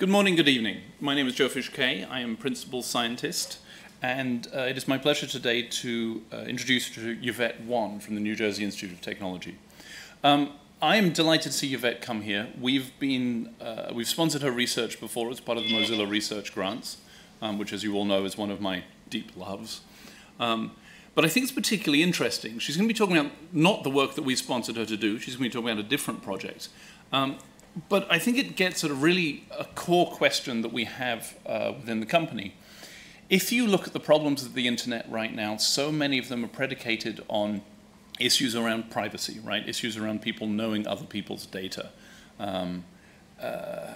Good morning, good evening. My name is Jofish Kaye. I am principal scientist, and uh, it is my pleasure today to uh, introduce you to Yvette Wohn from the New Jersey Institute of Technology. Um, I am delighted to see Yvette come here. We've been uh, we've sponsored her research before as part of the Mozilla Research Grants, um, which, as you all know, is one of my deep loves. Um, but I think it's particularly interesting. She's going to be talking about not the work that we sponsored her to do. She's going to be talking about a different project. Um, but I think it gets at a really a core question that we have uh, within the company. If you look at the problems of the internet right now, so many of them are predicated on issues around privacy, right? Issues around people knowing other people's data. Um, uh,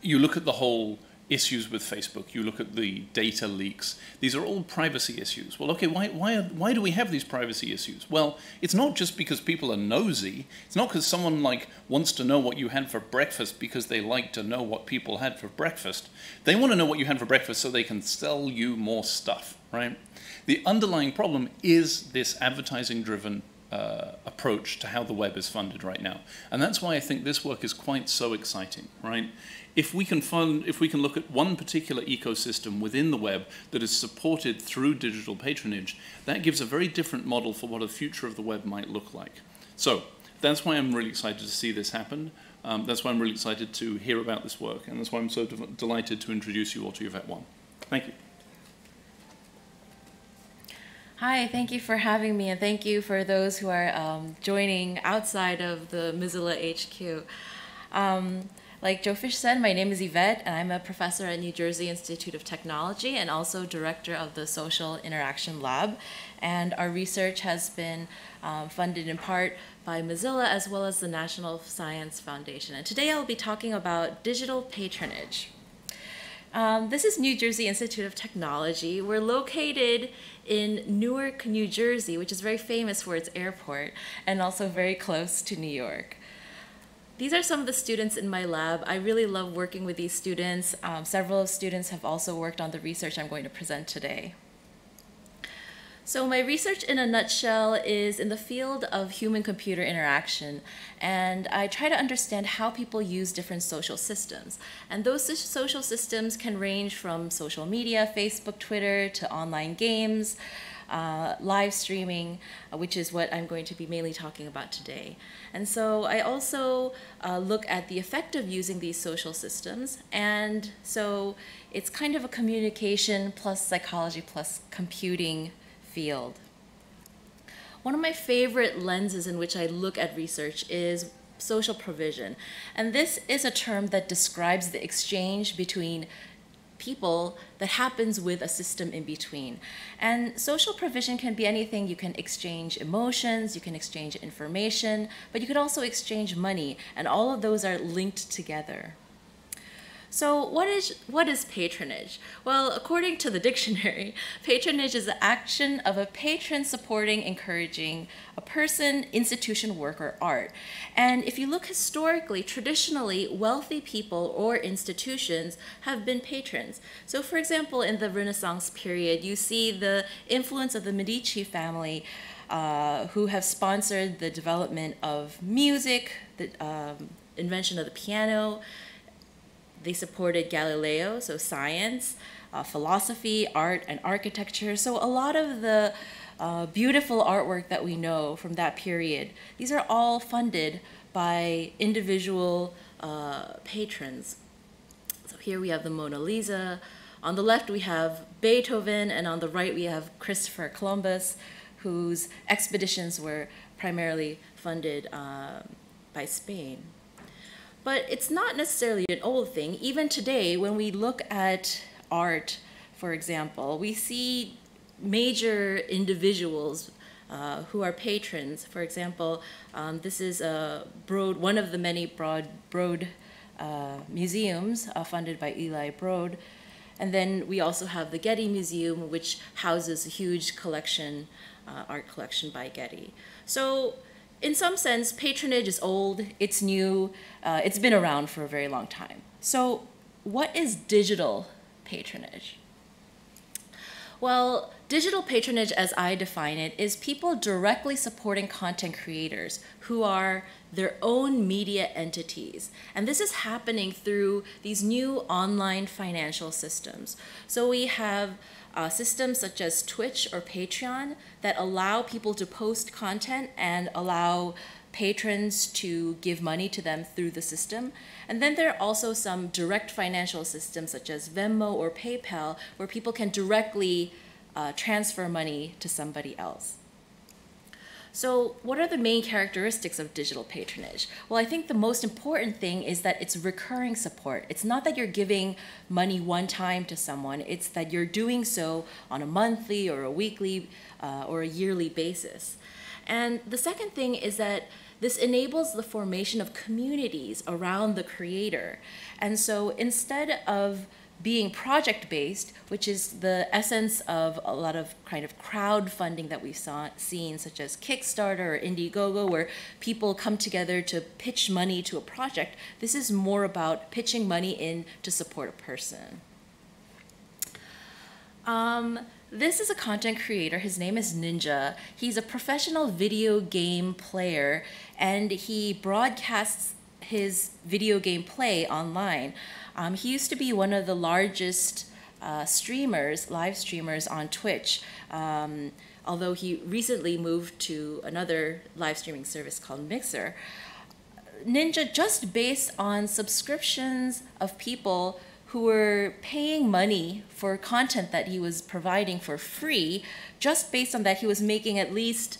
you look at the whole issues with Facebook, you look at the data leaks, these are all privacy issues. Well, okay, why, why, why do we have these privacy issues? Well, it's not just because people are nosy, it's not because someone like wants to know what you had for breakfast because they like to know what people had for breakfast. They want to know what you had for breakfast so they can sell you more stuff, right? The underlying problem is this advertising-driven uh, approach to how the web is funded right now. And that's why I think this work is quite so exciting, right? If we can fund, if we can look at one particular ecosystem within the web that is supported through digital patronage, that gives a very different model for what a future of the web might look like. So that's why I'm really excited to see this happen. Um, that's why I'm really excited to hear about this work, and that's why I'm so de delighted to introduce you all to Yvette Wohn. Thank you. Hi, thank you for having me, and thank you for those who are um, joining outside of the Mozilla HQ. Um, like Jofish said, my name is Yvette, and I'm a professor at New Jersey Institute of Technology and also director of the Social Interaction Lab. And our research has been um, funded in part by Mozilla as well as the National Science Foundation. And today I'll be talking about digital patronage. Um, this is New Jersey Institute of Technology. We're located in Newark, New Jersey, which is very famous for its airport and also very close to New York. These are some of the students in my lab. I really love working with these students. Um, several of students have also worked on the research I'm going to present today. So my research in a nutshell is in the field of human-computer interaction, and I try to understand how people use different social systems. And those social systems can range from social media, Facebook, Twitter, to online games, uh, live streaming, uh, which is what I'm going to be mainly talking about today. And so I also uh, look at the effect of using these social systems, and so it's kind of a communication plus psychology plus computing field. One of my favorite lenses in which I look at research is social provision. And this is a term that describes the exchange between people that happens with a system in between. And social provision can be anything. You can exchange emotions, you can exchange information, but you could also exchange money, and all of those are linked together. So what is, what is patronage? Well, according to the dictionary, patronage is the action of a patron supporting, encouraging a person, institution, work, or art. And if you look historically, traditionally, wealthy people or institutions have been patrons. So for example, in the Renaissance period, you see the influence of the Medici family uh, who have sponsored the development of music, the um, invention of the piano, they supported Galileo, so science, uh, philosophy, art, and architecture. So a lot of the uh, beautiful artwork that we know from that period, these are all funded by individual uh, patrons. So here we have the Mona Lisa. On the left we have Beethoven, and on the right we have Christopher Columbus, whose expeditions were primarily funded uh, by Spain. But it's not necessarily an old thing. Even today, when we look at art, for example, we see major individuals uh, who are patrons. For example, um, this is a Broad, one of the many Broad, Broad uh, museums uh, funded by Eli Broad. And then we also have the Getty Museum, which houses a huge collection, uh, art collection by Getty. So in some sense, patronage is old, it's new, uh, it's been around for a very long time. So what is digital patronage? Well, digital patronage, as I define it, is people directly supporting content creators who are their own media entities. And this is happening through these new online financial systems. So we have uh, systems such as Twitch or Patreon that allow people to post content and allow patrons to give money to them through the system. And then there are also some direct financial systems such as Venmo or PayPal where people can directly uh, transfer money to somebody else. So, what are the main characteristics of digital patronage? Well, I think the most important thing is that it's recurring support. It's not that you're giving money one time to someone, it's that you're doing so on a monthly or a weekly uh, or a yearly basis. And the second thing is that this enables the formation of communities around the creator. And so instead of being project based, which is the essence of a lot of kind of crowdfunding that we've saw, seen, such as Kickstarter or Indiegogo, where people come together to pitch money to a project. This is more about pitching money in to support a person. Um, this is a content creator. His name is Ninja. He's a professional video game player and he broadcasts his video game play online. Um, he used to be one of the largest uh, streamers, live streamers on Twitch. Um, although he recently moved to another live streaming service called Mixer. Ninja, just based on subscriptions of people who were paying money for content that he was providing for free, just based on that, he was making at least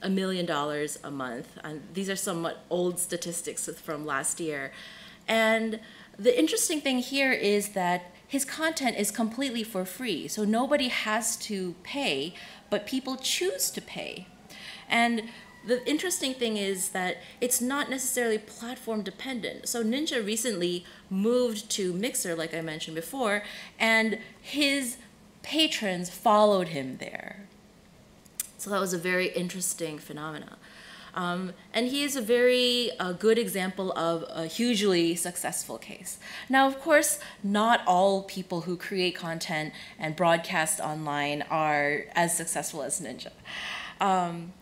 a million dollars a month. And these are somewhat old statistics from last year. And the interesting thing here is that his content is completely for free, so nobody has to pay, but people choose to pay. And the interesting thing is that it's not necessarily platform dependent. So Ninja recently moved to Mixer, like I mentioned before, and his patrons followed him there. So that was a very interesting phenomenon. Um, and he is a very uh, good example of a hugely successful case. Now, of course, not all people who create content and broadcast online are as successful as Ninja. Um,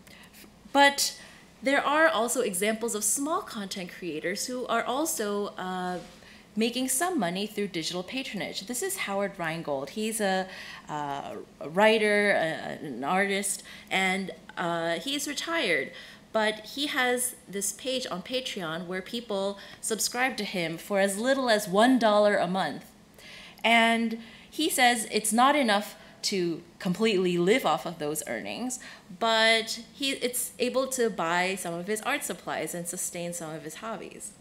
but there are also examples of small content creators who are also uh, making some money through digital patronage. This is Howard Rheingold. He's a, uh, a writer, a, an artist, and uh, he's retired but he has this page on Patreon where people subscribe to him for as little as $1 a month. And he says it's not enough to completely live off of those earnings, but he it's able to buy some of his art supplies and sustain some of his hobbies.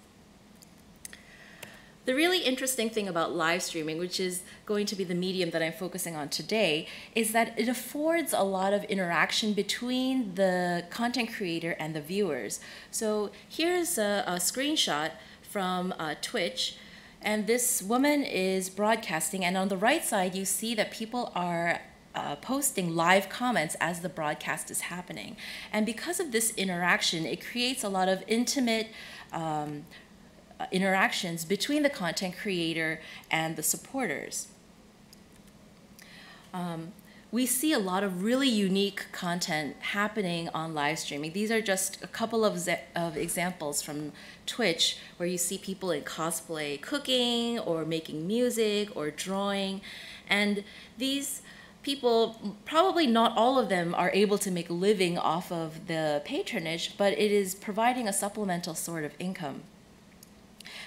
The really interesting thing about live streaming, which is going to be the medium that I'm focusing on today, is that it affords a lot of interaction between the content creator and the viewers. So here's a, a screenshot from uh, Twitch. And this woman is broadcasting, and on the right side, you see that people are uh, posting live comments as the broadcast is happening. And because of this interaction, it creates a lot of intimate um, interactions between the content creator and the supporters. Um, we see a lot of really unique content happening on live streaming. These are just a couple of, of examples from Twitch where you see people in cosplay cooking or making music or drawing. And these people, probably not all of them are able to make a living off of the patronage, but it is providing a supplemental sort of income.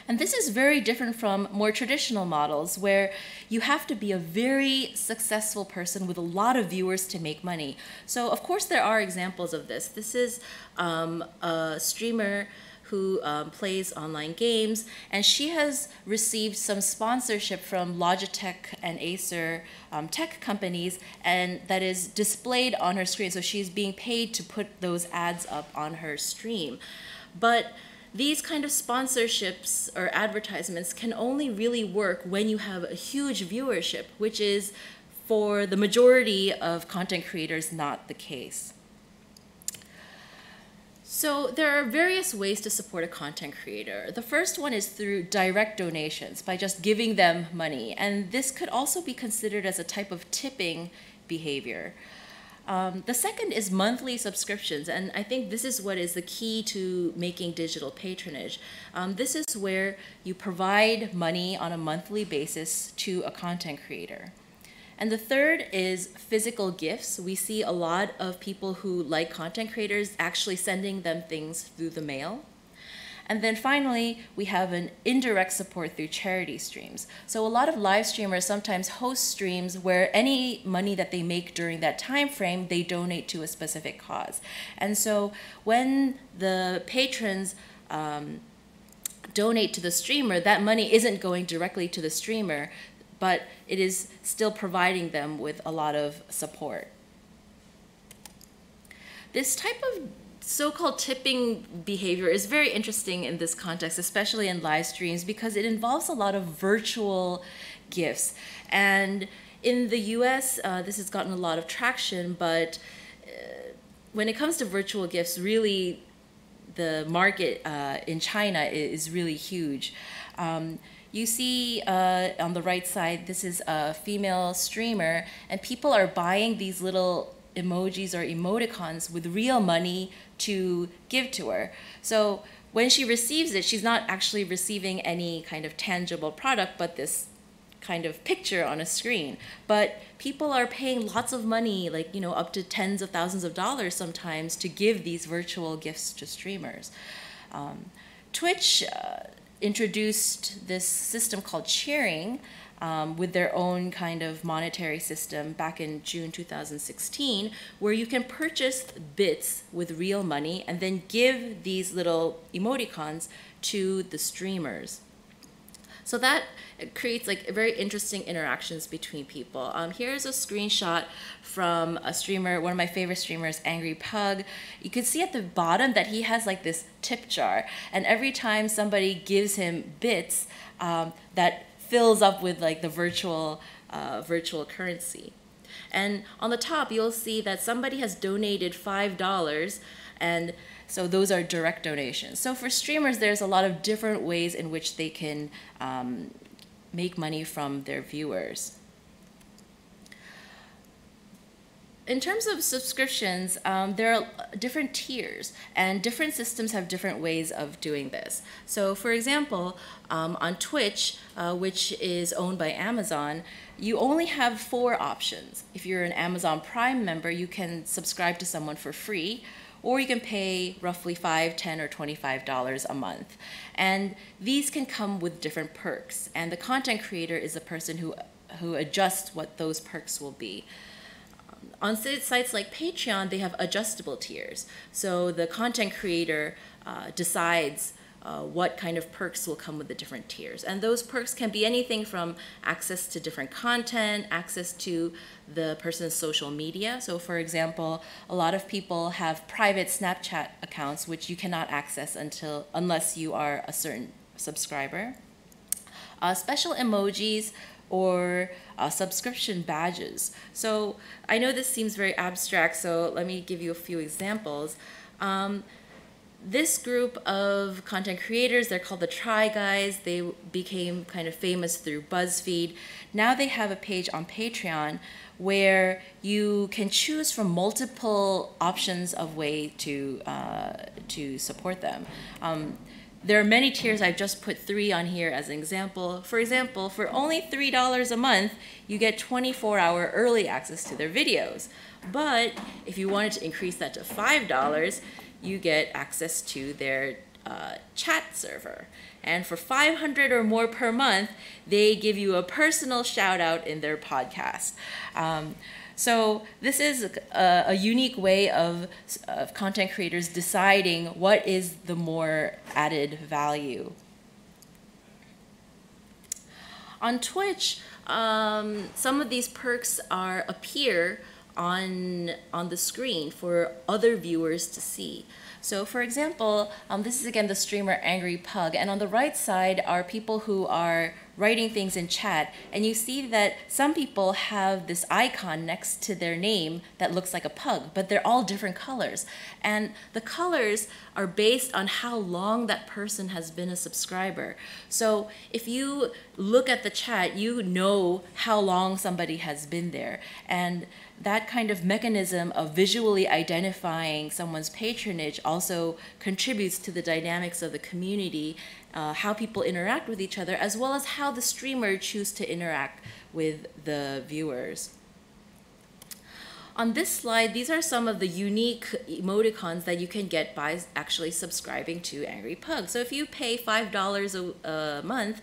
And this is very different from more traditional models where you have to be a very successful person with a lot of viewers to make money. So, of course, there are examples of this. This is um, a streamer who um, plays online games, and she has received some sponsorship from Logitech and Acer um, tech companies, and that is displayed on her screen. So she's being paid to put those ads up on her stream. But these kind of sponsorships or advertisements can only really work when you have a huge viewership, which is for the majority of content creators not the case. So there are various ways to support a content creator. The first one is through direct donations by just giving them money. And this could also be considered as a type of tipping behavior. Um, the second is monthly subscriptions, and I think this is what is the key to making digital patronage. Um, this is where you provide money on a monthly basis to a content creator. And the third is physical gifts. We see a lot of people who like content creators actually sending them things through the mail. And then finally, we have an indirect support through charity streams. So a lot of live streamers sometimes host streams where any money that they make during that time frame, they donate to a specific cause. And so when the patrons um, donate to the streamer, that money isn't going directly to the streamer, but it is still providing them with a lot of support. This type of so-called tipping behavior is very interesting in this context, especially in live streams, because it involves a lot of virtual gifts. And in the US, uh, this has gotten a lot of traction, but uh, when it comes to virtual gifts, really the market uh, in China is really huge. Um, you see uh, on the right side, this is a female streamer, and people are buying these little emojis or emoticons with real money to give to her. So when she receives it, she's not actually receiving any kind of tangible product, but this kind of picture on a screen. But people are paying lots of money, like, you know, up to tens of thousands of dollars sometimes to give these virtual gifts to streamers. Um, Twitch uh, introduced this system called cheering, um, with their own kind of monetary system back in June 2016, where you can purchase bits with real money and then give these little emoticons to the streamers. So that creates like very interesting interactions between people. Um, here's a screenshot from a streamer, one of my favorite streamers, Angry Pug. You can see at the bottom that he has like this tip jar, and every time somebody gives him bits, um, that fills up with like the virtual uh, virtual currency. And on the top, you'll see that somebody has donated five dollars, and so those are direct donations. So for streamers, there's a lot of different ways in which they can um, make money from their viewers. In terms of subscriptions, um, there are different tiers, and different systems have different ways of doing this. So, for example, um, on Twitch, uh, which is owned by Amazon, you only have four options. If you're an Amazon Prime member, you can subscribe to someone for free, or you can pay roughly five, ten, or twenty-five dollars a month. And these can come with different perks. And the content creator is the person who who adjusts what those perks will be. On sites like Patreon, they have adjustable tiers. So the content creator uh, decides uh, what kind of perks will come with the different tiers. And those perks can be anything from access to different content, access to the person's social media. So, for example, a lot of people have private Snapchat accounts which you cannot access until unless you are a certain subscriber. Uh, special emojis or uh, subscription badges. So I know this seems very abstract, so let me give you a few examples. Um, this group of content creators, they're called the Try Guys. They became kind of famous through BuzzFeed. Now they have a page on Patreon where you can choose from multiple options of way to uh, to support them. Um, there are many tiers. I've just put three on here as an example. For example, for only $3 a month, you get 24 hour early access to their videos. But if you wanted to increase that to $5, you get access to their uh, chat server. And for 500 or more per month, they give you a personal shout out in their podcast. Um, so this is a, a unique way of, of content creators deciding what is the more added value. On Twitch, um, some of these perks are appear on on the screen for other viewers to see. So for example, um, this is again the streamer Angry Pug, and on the right side are people who are writing things in chat, and you see that some people have this icon next to their name that looks like a pug, but they're all different colors. And the colors are based on how long that person has been a subscriber. So if you look at the chat, you know how long somebody has been there. And that kind of mechanism of visually identifying someone's patronage also contributes to the dynamics of the community, uh, how people interact with each other, as well as how the streamer choose to interact with the viewers. On this slide, these are some of the unique emoticons that you can get by actually subscribing to Angry Pug. So if you pay $5 a, a month,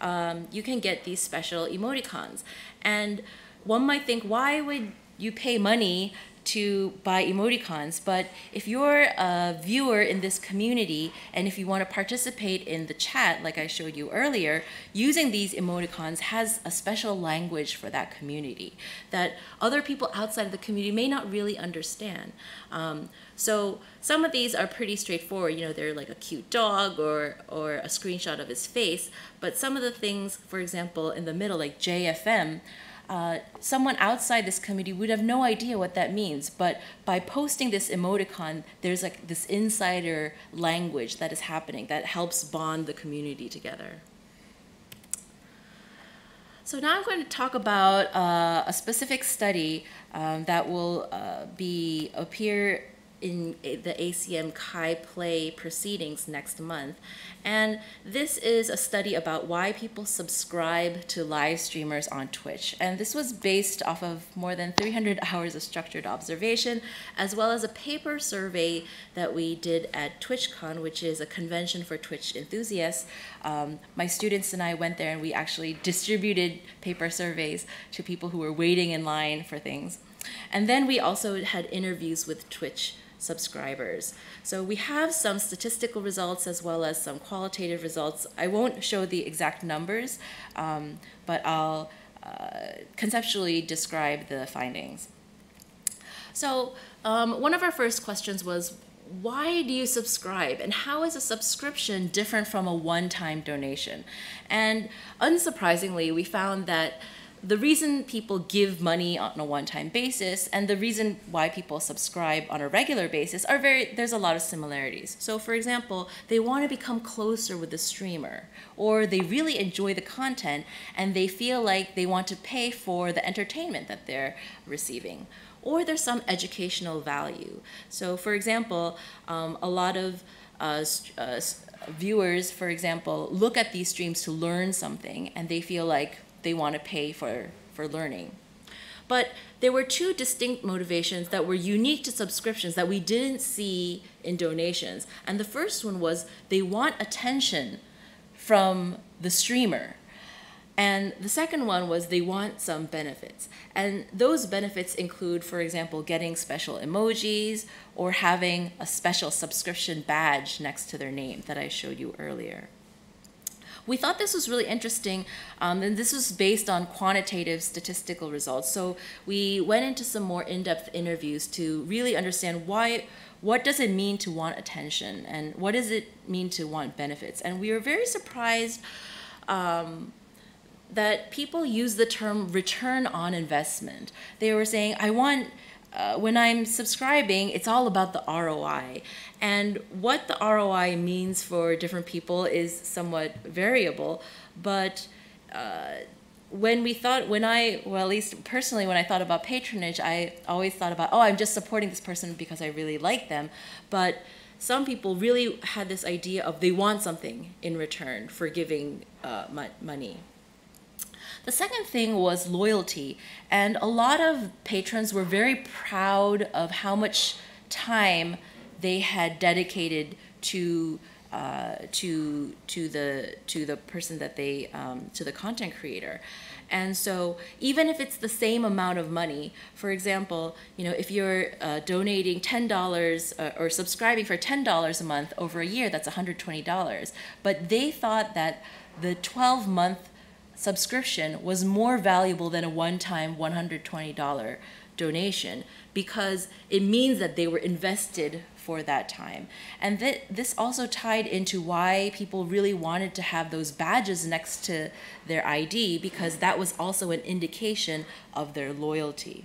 um, you can get these special emoticons. And one might think, why would you pay money to buy emoticons, but if you're a viewer in this community and if you want to participate in the chat, like I showed you earlier, using these emoticons has a special language for that community that other people outside of the community may not really understand. Um, so some of these are pretty straightforward. You know, they're like a cute dog or or a screenshot of his face. But some of the things, for example, in the middle, like JFM, uh, someone outside this community would have no idea what that means. But by posting this emoticon, there's like this insider language that is happening that helps bond the community together. So now I'm going to talk about uh, a specific study um, that will uh, be appear in the ACM Chi Play proceedings next month. And this is a study about why people subscribe to live streamers on Twitch. And this was based off of more than 300 hours of structured observation, as well as a paper survey that we did at TwitchCon, which is a convention for Twitch enthusiasts. Um, my students and I went there and we actually distributed paper surveys to people who were waiting in line for things. And then we also had interviews with Twitch subscribers. So we have some statistical results as well as some qualitative results. I won't show the exact numbers, um, but I'll uh, conceptually describe the findings. So um, one of our first questions was, why do you subscribe and how is a subscription different from a one-time donation and unsurprisingly we found that the reason people give money on a one-time basis and the reason why people subscribe on a regular basis are very there's a lot of similarities. So for example they want to become closer with the streamer or they really enjoy the content and they feel like they want to pay for the entertainment that they're receiving or there's some educational value. So for example um, a lot of uh, uh, viewers for example look at these streams to learn something and they feel like they want to pay for, for learning. But there were two distinct motivations that were unique to subscriptions that we didn't see in donations. And the first one was they want attention from the streamer. And the second one was they want some benefits. And those benefits include, for example, getting special emojis or having a special subscription badge next to their name that I showed you earlier. We thought this was really interesting, um, and this was based on quantitative statistical results. So we went into some more in-depth interviews to really understand why, what does it mean to want attention, and what does it mean to want benefits. And we were very surprised um, that people use the term return on investment. They were saying, I want uh, when I'm subscribing, it's all about the ROI. And what the ROI means for different people is somewhat variable. But uh, when we thought, when I, well, at least personally, when I thought about patronage, I always thought about, oh, I'm just supporting this person because I really like them. But some people really had this idea of they want something in return for giving uh, money. The second thing was loyalty. And a lot of patrons were very proud of how much time they had dedicated to uh, to to the to the person that they um, to the content creator. And so even if it's the same amount of money, for example, you know, if you're uh, donating $10 uh, or subscribing for $10 a month over a year, that's $120. But they thought that the 12 month subscription was more valuable than a one-time $120 donation because it means that they were invested for that time. And th- this also tied into why people really wanted to have those badges next to their ID because that was also an indication of their loyalty.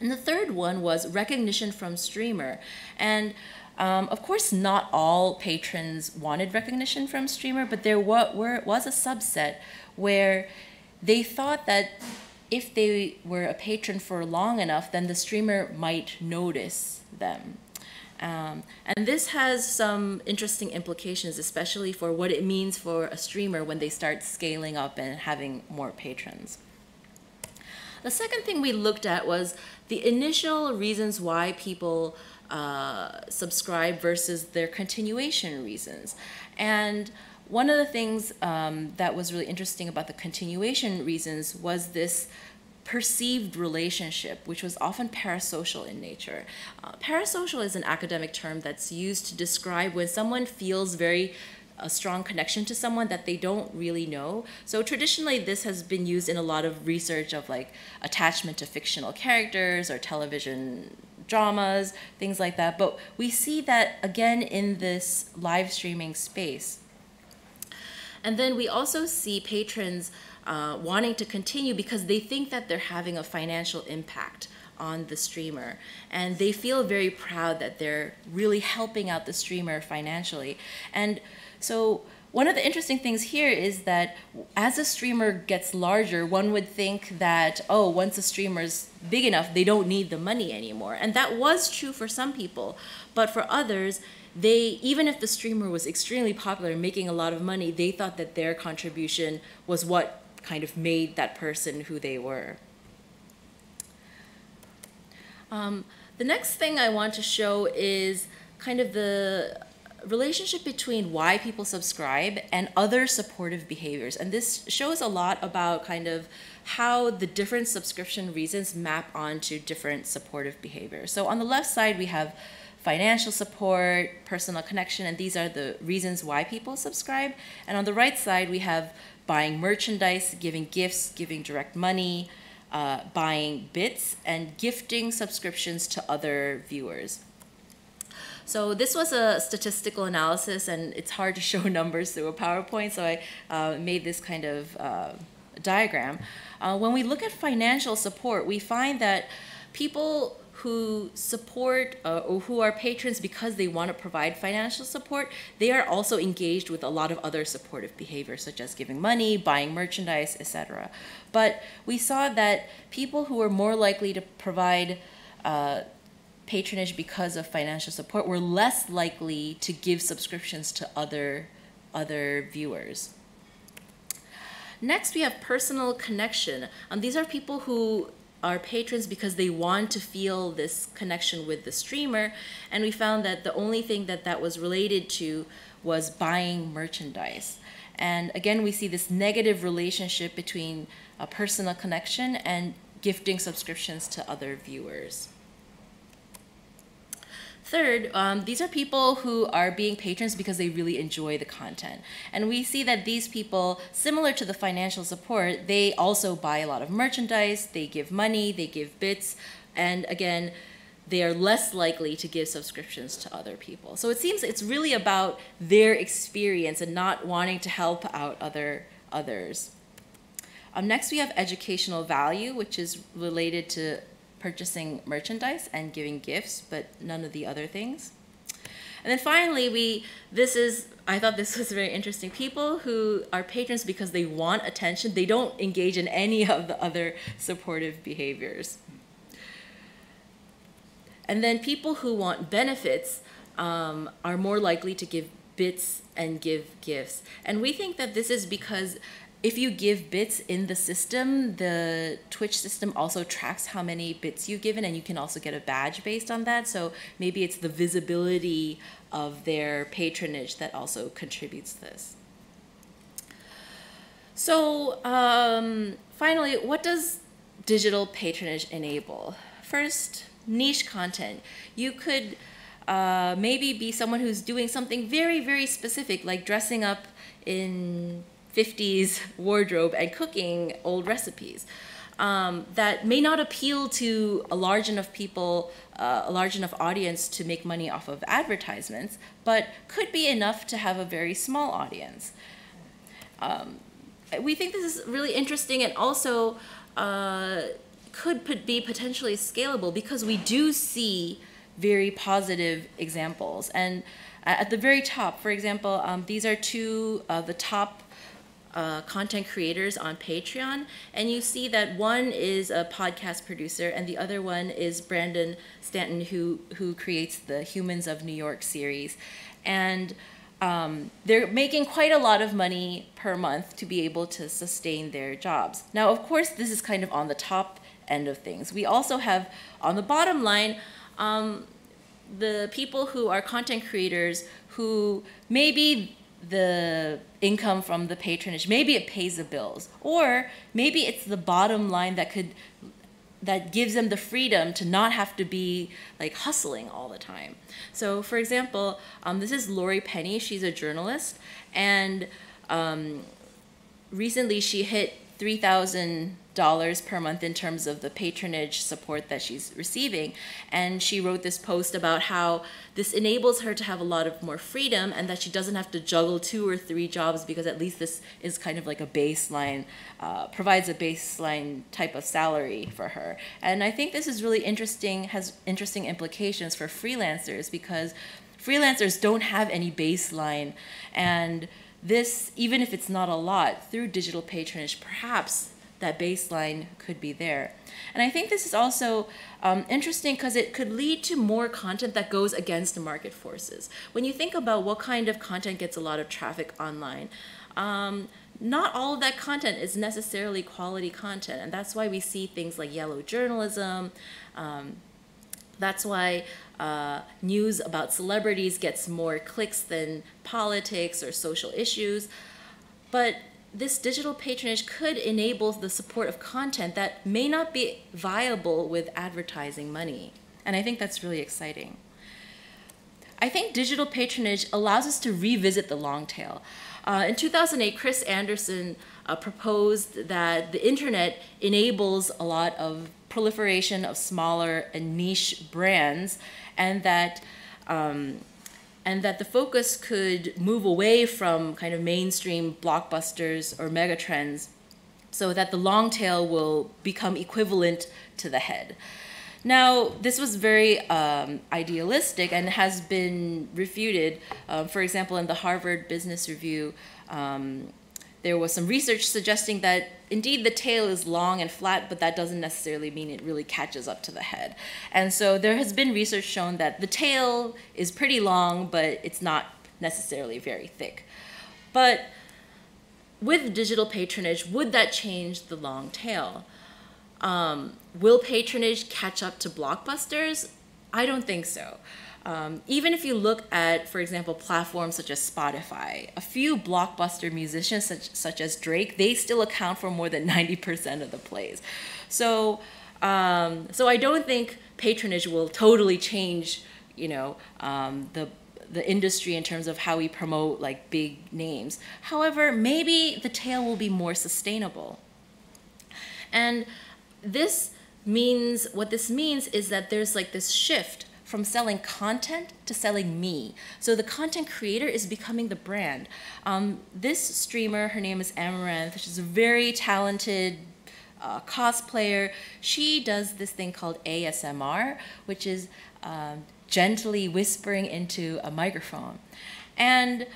And the third one was recognition from streamer. And um, of course, not all patrons wanted recognition from streamer, but there were, was a subset where they thought that if they were a patron for long enough, then the streamer might notice them. Um, and this has some interesting implications, especially for what it means for a streamer when they start scaling up and having more patrons. The second thing we looked at was the initial reasons why people uh, subscribe versus their continuation reasons. And one of the things um, that was really interesting about the continuation reasons was this perceived relationship, which was often parasocial in nature. Uh, parasocial is an academic term that's used to describe when someone feels very a strong connection to someone that they don't really know. So traditionally, this has been used in a lot of research of like attachment to fictional characters or television dramas, things like that. But we see that again in this live streaming space. And then we also see patrons uh, wanting to continue because they think that they're having a financial impact on the streamer. And they feel very proud that they're really helping out the streamer financially. And so one of the interesting things here is that as a streamer gets larger, one would think that, oh, once a streamer's big enough, they don't need the money anymore. And that was true for some people. But for others, they even if the streamer was extremely popular making a lot of money they thought that their contribution was what kind of made that person who they were um, the next thing i want to show is kind of the relationship between why people subscribe and other supportive behaviors and this shows a lot about kind of how the different subscription reasons map onto different supportive behaviors so on the left side we have financial support, personal connection, and these are the reasons why people subscribe. And on the right side, we have buying merchandise, giving gifts, giving direct money, uh, buying bits, and gifting subscriptions to other viewers. So this was a statistical analysis, and it's hard to show numbers through a PowerPoint, so I uh, made this kind of uh, diagram. Uh, when we look at financial support, we find that people who support uh, or who are patrons because they want to provide financial support, they are also engaged with a lot of other supportive behaviors such as giving money, buying merchandise, etc. But we saw that people who are more likely to provide uh, patronage because of financial support were less likely to give subscriptions to other other viewers. Next, we have personal connection. Um, these are people who our patrons because they want to feel this connection with the streamer. And we found that the only thing that that was related to was buying merchandise. And again, we see this negative relationship between a personal connection and gifting subscriptions to other viewers. Third, um, these are people who are being patrons because they really enjoy the content. And we see that these people, similar to the financial support, they also buy a lot of merchandise, they give money, they give bits, and again, they are less likely to give subscriptions to other people. So it seems it's really about their experience and not wanting to help out other others. Um, next, we have educational value, which is related to purchasing merchandise and giving gifts, but none of the other things. And then finally, we this is I thought this was very interesting. People who are patrons because they want attention, they don't engage in any of the other supportive behaviors. And then people who want benefits um, are more likely to give bits and give gifts. And we think that this is because if you give bits in the system, the Twitch system also tracks how many bits you've given, and you can also get a badge based on that. So maybe it's the visibility of their patronage that also contributes this. So um, finally, what does digital patronage enable? First, niche content. You could uh, maybe be someone who's doing something very, very specific, like dressing up in 50s wardrobe and cooking old recipes. um, that may not appeal to a large enough people, uh, a large enough audience to make money off of advertisements, but could be enough to have a very small audience. Um, we think this is really interesting and also uh, could be potentially scalable because we do see very positive examples. And at the very top, for example, um, these are two of the top uh, content creators on Patreon, and you see that one is a podcast producer, and the other one is Brandon Stanton, who who creates the Humans of New York series, and um, they're making quite a lot of money per month to be able to sustain their jobs. Now, of course, this is kind of on the top end of things. We also have on the bottom line. Um, the people who are content creators who maybe the income from the patronage. Maybe it pays the bills. Or maybe it's the bottom line that could that gives them the freedom to not have to be like hustling all the time. So for example um, this is Laurie Penny. She's a journalist. And um, recently she hit 3000 dollars per month in terms of the patronage support that she's receiving. And she wrote this post about how this enables her to have a lot of more freedom and that she doesn't have to juggle two or three jobs because at least this is kind of like a baseline, uh, provides a baseline type of salary for her. And I think this is really interesting, has interesting implications for freelancers because freelancers don't have any baseline and this, even if it's not a lot, through digital patronage, perhaps that baseline could be there. And I think this is also um, interesting because it could lead to more content that goes against the market forces. When you think about what kind of content gets a lot of traffic online, um, not all of that content is necessarily quality content. And that's why we see things like yellow journalism. Um, that's why uh, news about celebrities gets more clicks than politics or social issues. But this digital patronage could enable the support of content that may not be viable with advertising money. And I think that's really exciting. I think digital patronage allows us to revisit the long tail. Uh, in 2008, Chris Anderson uh, proposed that the internet enables a lot of proliferation of smaller and niche brands, and that um, and that the focus could move away from kind of mainstream blockbusters or megatrends so that the long tail will become equivalent to the head. Now, this was very um, idealistic and has been refuted. Uh, for example, in the Harvard Business Review, um, there was some research suggesting that indeed the tail is long and flat, but that doesn't necessarily mean it really catches up to the head. And so there has been research shown that the tail is pretty long, but it's not necessarily very thick. But with digital patronage, would that change the long tail? Um, will patronage catch up to blockbusters? I don't think so. Um, even if you look at, for example, platforms such as Spotify, a few blockbuster musicians such, such as Drake, they still account for more than 90% of the plays. So, um, so I don't think patronage will totally change, you know, um, the the industry in terms of how we promote like big names. However, maybe the tail will be more sustainable. And this means what this means is that there's like this shift from selling content to selling me. So the content creator is becoming the brand. Um, this streamer, her name is Amouranth. She's a very talented uh, cosplayer. She does this thing called ASMR, which is um, gently whispering into a microphone. And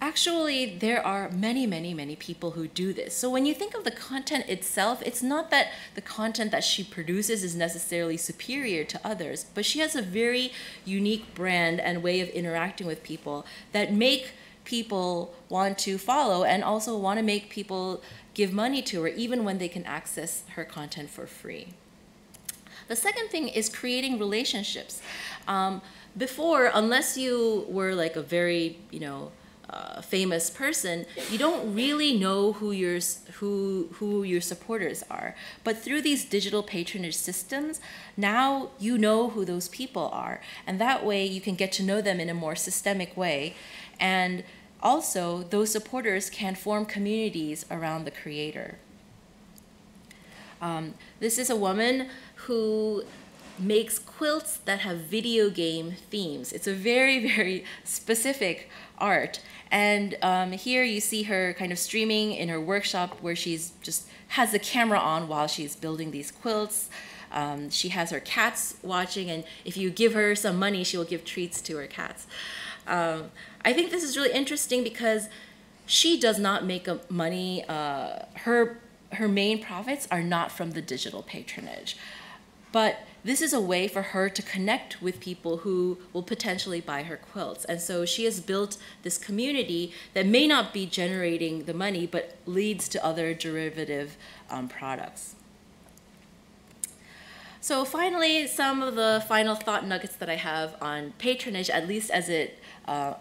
actually there are many many many people who do this. So when you think of the content itself it's not that the content that she produces is necessarily superior to others but she has a very unique brand and way of interacting with people that make people want to follow and also want to make people give money to her even when they can access her content for free. The second thing is creating relationships. Um, before unless you were like a very you know uh, famous person, you don't really know who your who who your supporters are. But through these digital patronage systems, now you know who those people are, and that way you can get to know them in a more systemic way, and also those supporters can form communities around the creator. Um, this is a woman who makes quilts that have video game themes. It's a very, very specific art. And um, here you see her kind of streaming in her workshop where she's just has the camera on while she's building these quilts. Um, she has her cats watching, and if you give her some money, she will give treats to her cats. Um, I think this is really interesting because she does not make money. Uh, her her main profits are not from the digital patronage, but this is a way for her to connect with people who will potentially buy her quilts. And so she has built this community that may not be generating the money, but leads to other derivative um, products. So finally, some of the final thought nuggets that I have on patronage, at least as it, uh,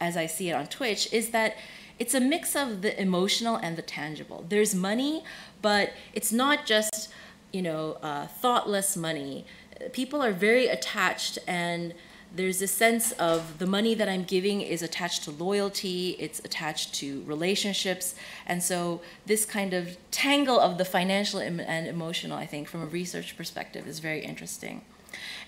as I see it on Twitch, is that it's a mix of the emotional and the tangible. There's money, but it's not just you know, uh, thoughtless money. People are very attached, and there's a sense of the money that I'm giving is attached to loyalty, it's attached to relationships. And so, this kind of tangle of the financial and emotional, I think, from a research perspective, is very interesting.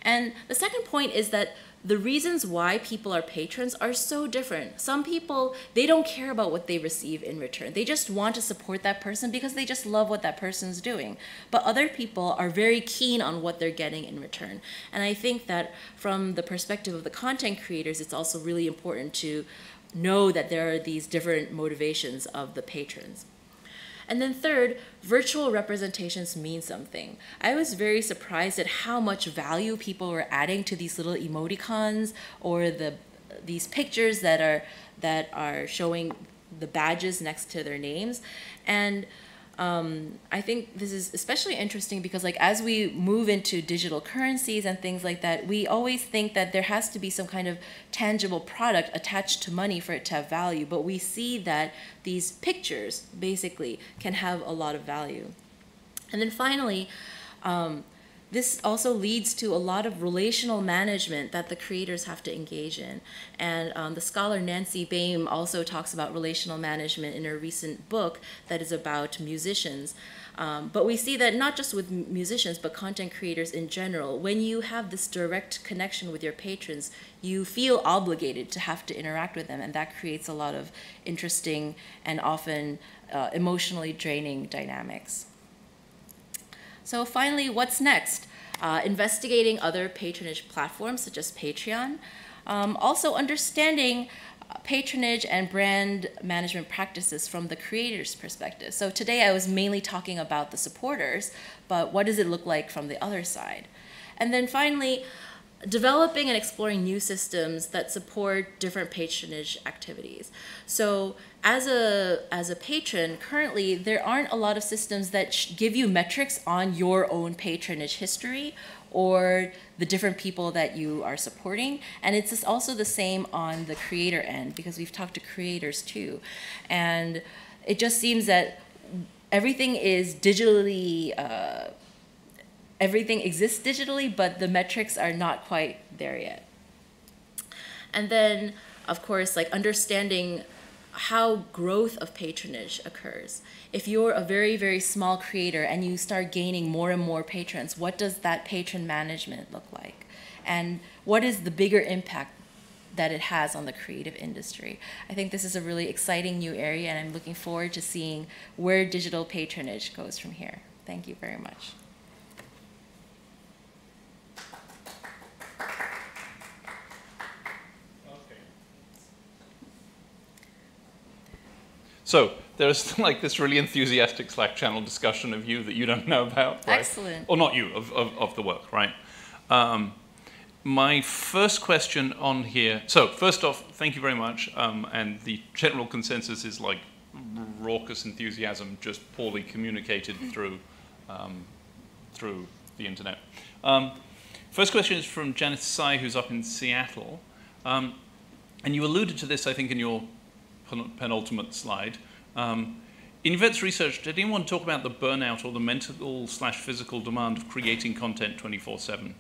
And the second point is that the reasons why people are patrons are so different. Some people, they don't care about what they receive in return. They just want to support that person because they just love what that person's doing. But other people are very keen on what they're getting in return. And I think that from the perspective of the content creators, it's also really important to know that there are these different motivations of the patrons. And then third, virtual representations mean something. I was very surprised at how much value people were adding to these little emoticons or the these pictures that are that are showing the badges next to their names. And um, I think this is especially interesting because like as we move into digital currencies and things like that, we always think that there has to be some kind of tangible product attached to money for it to have value. But we see that these pictures basically can have a lot of value. And then finally, um, this also leads to a lot of relational management that the creators have to engage in. And um, the scholar Nancy Baym also talks about relational management in her recent book that is about musicians. Um, but we see that not just with musicians, but content creators in general, when you have this direct connection with your patrons, you feel obligated to have to interact with them, and that creates a lot of interesting and often uh, emotionally draining dynamics. So finally, what's next? Uh, investigating other patronage platforms such as Patreon. Um, also understanding uh, patronage and brand management practices from the creator's perspective. So today I was mainly talking about the supporters, but what does it look like from the other side? And then finally, developing and exploring new systems that support different patronage activities. So as a as a patron, currently there aren't a lot of systems that give you metrics on your own patronage history or the different people that you are supporting. And it's also the same on the creator end because we've talked to creators too. And it just seems that everything is digitally uh, everything exists digitally, but the metrics are not quite there yet. And then, of course, like understanding how growth of patronage occurs. If you're a very, very small creator and you start gaining more and more patrons, what does that patron management look like? And what is the bigger impact that it has on the creative industry? I think this is a really exciting new area, and I'm looking forward to seeing where digital patronage goes from here. Thank you very much. So there's like this really enthusiastic Slack channel discussion of you that you don't know about, right? Excellent. Or not you, of, of, of the work, right? Um, my first question on here, so first off, thank you very much. Um, and the general consensus is like raucous enthusiasm, just poorly communicated through, um, through the internet. Um, first question is from Janice Tsai, who's up in Seattle. Um, and you alluded to this, I think, in your penultimate slide. Um, in Yvette's research, did anyone talk about the burnout or the mental slash physical demand of creating content 24-7?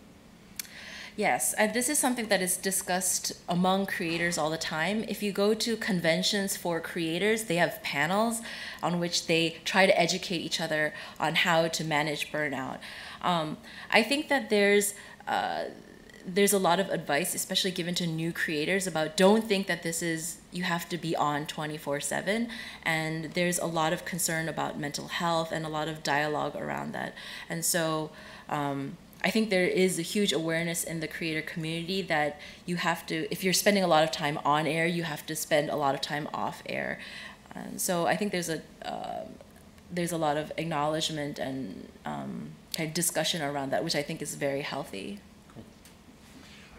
Yes, and this is something that is discussed among creators all the time. If you go to conventions for creators, they have panels on which they try to educate each other on how to manage burnout. Um, I think that there's uh, there's a lot of advice, especially given to new creators, about don't think that this is you have to be on 24 7. And there's a lot of concern about mental health and a lot of dialogue around that. And so um, I think there is a huge awareness in the creator community that you have to, if you're spending a lot of time on air, you have to spend a lot of time off air. And so I think there's a uh, there's a lot of acknowledgement and um, kind of discussion around that, which I think is very healthy.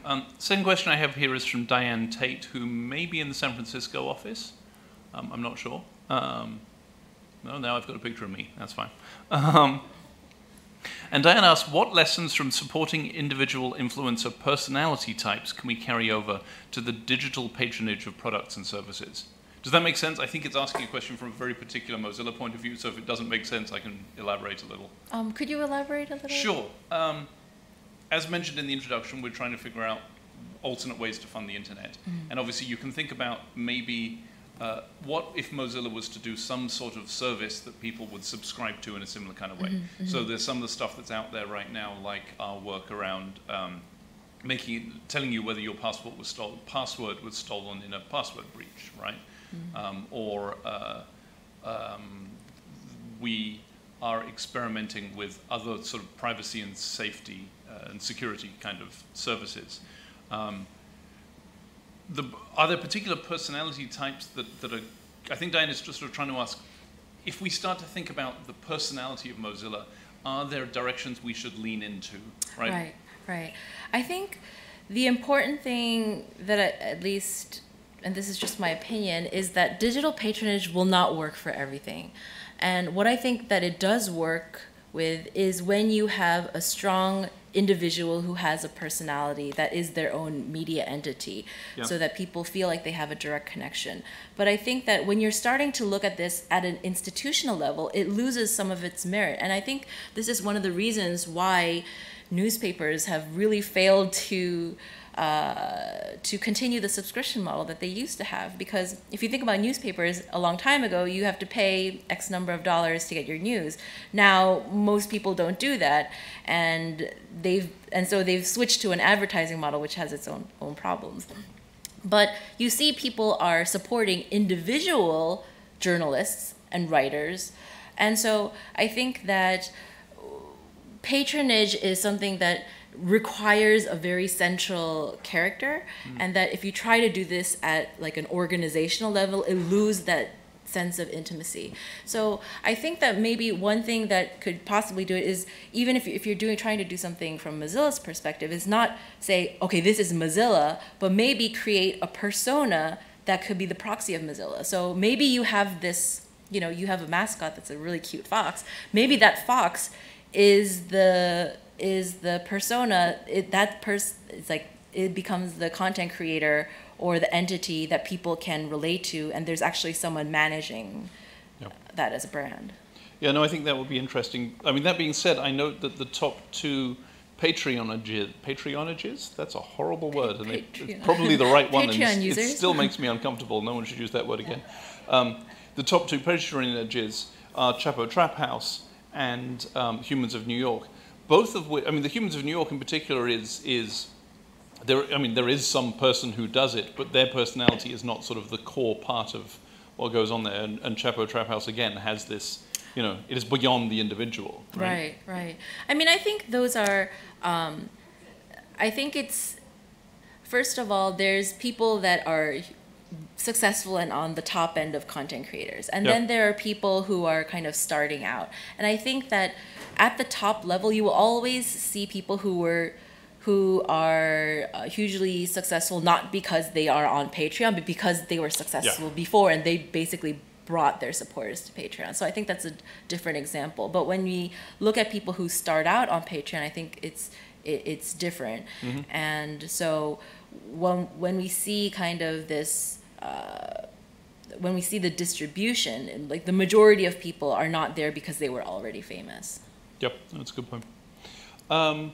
Um, second question I have here is from Diane Tate, who may be in the San Francisco office. Um, I'm not sure. Um, no, now I've got a picture of me. That's fine. Um, and Diane asks, what lessons from supporting individual influencer personality types can we carry over to the digital patronage of products and services? Does that make sense? I think it's asking a question from a very particular Mozilla point of view, so if it doesn't make sense, I can elaborate a little. Um, could you elaborate a little? Sure. As mentioned in the introduction, we're trying to figure out alternate ways to fund the internet. Mm. And obviously, you can think about maybe uh, what if Mozilla was to do some sort of service that people would subscribe to in a similar kind of way? Mm -hmm, so there's some of the stuff that's out there right now, like our work around um, making, telling you whether your passport was stolen, password was stolen in a password breach, right? Mm. Um, or uh, um, we are experimenting with other sort of privacy and safety and security kind of services. Um, the, are there particular personality types that, that are, I think Diane is just sort of trying to ask, if we start to think about the personality of Mozilla, are there directions we should lean into, right? Right, right. I think the important thing that I, at least and this is just my opinion, is that digital patronage will not work for everything. And what I think that it does work with is when you have a strong individual who has a personality that is their own media entity yeah. so that people feel like they have a direct connection. But I think that when you're starting to look at this at an institutional level, it loses some of its merit. And I think this is one of the reasons why newspapers have really failed to uh, to continue the subscription model that they used to have. Because if you think about newspapers, a long time ago, you have to pay X number of dollars to get your news. Now, most people don't do that, and they've and so they've switched to an advertising model, which has its own own problems. But you see, people are supporting individual journalists and writers, and so I think that patronage is something that requires a very central character mm. and that if you try to do this at like an organizational level it loses that sense of intimacy. So i think that maybe one thing that could possibly do it is even if, if you're doing trying to do something from mozilla's perspective is not say okay this is mozilla but maybe create a persona that could be the proxy of mozilla. So maybe you have this you know you have a mascot that's a really cute fox. Maybe that fox is the is the persona it, that person it's like it becomes the content creator or the entity that people can relate to and there's actually someone managing yep. that as a brand. Yeah no i think that would be interesting. I mean that being said i note that the top two patreonages patreonages? That's a horrible word and it's probably the right one and it still makes me uncomfortable. No one should use that word again. Um, the top two patreonages are chapo trap house and um, humans of new york both of which, I mean, the Humans of New York in particular is, is there, I mean, there is some person who does it, but their personality is not sort of the core part of what goes on there. And, and Chapo Trap House, again, has this, you know, it is beyond the individual. Right, right. right. I mean, I think those are, um, I think it's, first of all, there's people that are successful and on the top end of content creators. And yep. then there are people who are kind of starting out. And I think that at the top level, you will always see people who were who are uh, hugely successful not because they are on Patreon, but because they were successful yeah. before and they basically brought their supporters to Patreon. So I think that's a different example. But when we look at people who start out on Patreon, I think it's it, it's different. Mm-hmm. And so when when we see kind of this. Uh, when we see the distribution, like the majority of people are not there because they were already famous. Yep, that's a good point. Um,